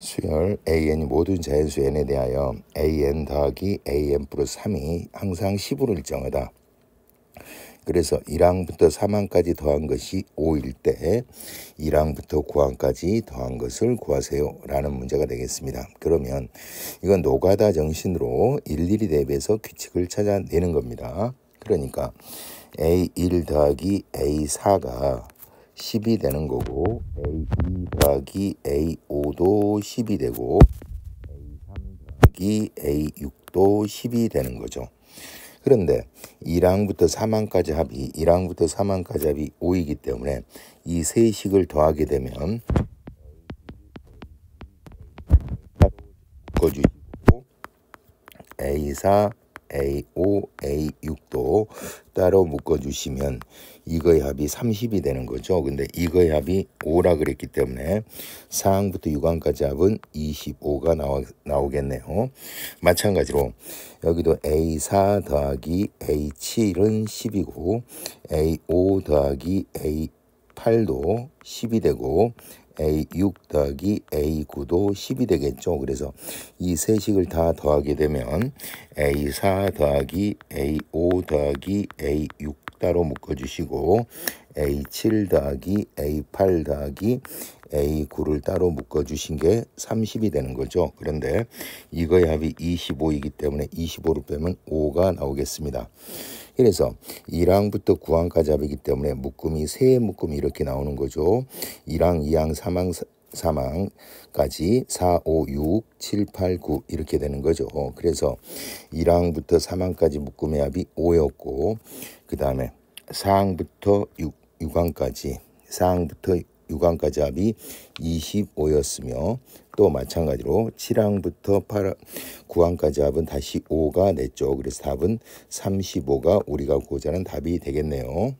수열 an이 모든 자연수 n에 대하여 an 더하기 an 플러스 3이 항상 10으로 일정하다. 그래서 1항부터 3항까지 더한 것이 5일 때 1항부터 9항까지 더한 것을 구하세요 라는 문제가 되겠습니다. 그러면 이건 노가다 정신으로 일일이 대비해서 규칙을 찾아내는 겁니다. 그러니까 A1 더하기 A4가 10이 되는 거고 A2 더하기 A5도 10이 되고 A3 더하기 A6도 10이 되는 거죠. 그런데 1항부터 3항까지 합이 1항부터 3항까지 합이 5이기 때문에 이 세 식을 더하게 되면 묶어주시고 A4, A5, A6도 따로 묶어주시면 이거의 합이 30이 되는 거죠. 근데 이거의 합이 5라 그랬기 때문에 4항부터 6항까지 합은 25가 나오, 나오겠네요. 마찬가지로 여기도 A4 더하기 A7은 10이고 A5 더하기 A8도 10이 되고 A6 더하기 A9도 10이 되겠죠. 그래서 이 세 식을 다 더하게 되면 A4 더하기 A5 더하기 A6 따로 묶어주시고 A7 더하기 A8 더하기 A9를 따로 묶어주신 게 30이 되는 거죠. 그런데 이거의 합이 25이기 때문에 25를 빼면 5가 나오겠습니다. 그래서 1항부터 9항까지 합이기 때문에 묶음이 세 묶음이 이렇게 나오는 거죠. 1항, 2항, 3항, 3항까지 4, 5, 6, 7, 8, 9 이렇게 되는 거죠. 그래서 1항부터 3항까지 묶음의 합이 5였고 그 다음에 4항부터 6, 6항까지 4항부터 6항까지 합이 25였으며 또 마찬가지로 7항부터 8, 9항까지 합은 다시 5가 냈죠. 그래서 답은 35가 우리가 고자는 답이 되겠네요.